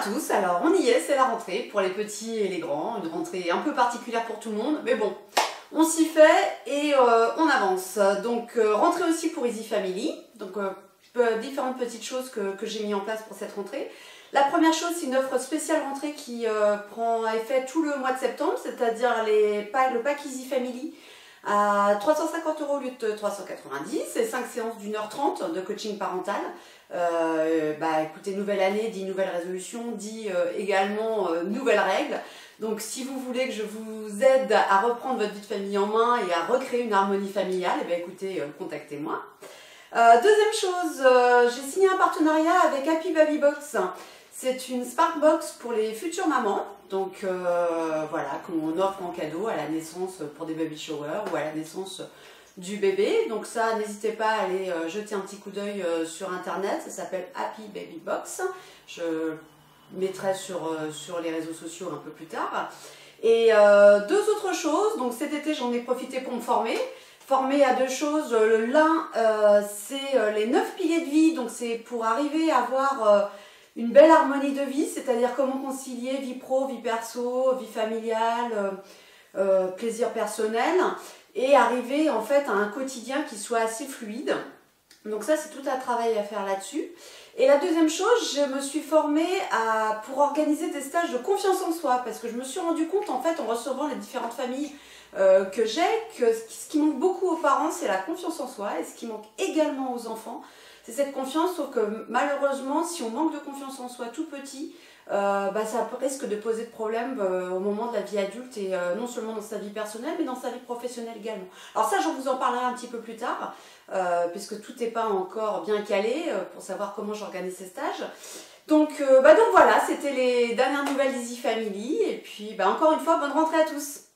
tous, alors on y est, c'est la rentrée pour les petits et les grands, une rentrée un peu particulière pour tout le monde, mais bon, on s'y fait et euh, on avance. Donc euh, rentrée aussi pour Easy Family, donc euh, différentes petites choses que, j'ai mis en place pour cette rentrée. La première chose, c'est une offre spéciale rentrée qui prend effet tout le mois de septembre, c'est-à-dire le pack Easy Family à 350 euros au lieu de 390 et 5 séances d'une heure 30 de coaching parental. Euh, nouvelle année dit nouvelle résolution, dit euh, également euh, nouvelles règles. Donc si vous voulez que je vous aide à reprendre votre vie de famille en main et à recréer une harmonie familiale, eh bien, écoutez, contactez-moi. deuxième chose, j'ai signé un partenariat avec Happy Baby Box. C'est une Sparkbox pour les futures mamans. Donc voilà, qu'on offre en cadeau à la naissance pour des baby showers ou à la naissance du bébé. Donc ça, n'hésitez pas à aller euh, jeter un petit coup d'œil euh, sur internet. Ça s'appelle Happy Baby Box. Je mettrai sur, euh, sur les réseaux sociaux un peu plus tard. Et deux autres choses. Donc cet été, j'en ai profité pour me former. Former à deux choses. L'un, c'est les neuf piliers de vie. Donc c'est pour arriver à avoir une belle harmonie de vie, c'est-à-dire comment concilier vie pro, vie perso, vie familiale, plaisir personnel et arriver en fait à un quotidien qui soit assez fluide. Donc ça, c'est tout un travail à faire là-dessus. Et la deuxième chose, je me suis formée pour organiser des stages de confiance en soi, parce que je me suis rendu compte, en fait, en recevant les différentes familles euh, que j'ai, que ce qui manque beaucoup aux parents, c'est la confiance en soi, et ce qui manque également aux enfants, c'est cette confiance, sauf que malheureusement, si on manque de confiance en soi tout petit, euh, bah, ça risque de poser de problèmes euh, au moment de la vie adulte et euh, non seulement dans sa vie personnelle mais dans sa vie professionnelle également. Alors ça, je vous en parlerai un petit peu plus tard puisque tout n'est pas encore bien calé pour savoir comment j'organise ces stages. Donc, bah voilà, c'était les dernières nouvelles d'Easy Family et puis bah, encore une fois, bonne rentrée à tous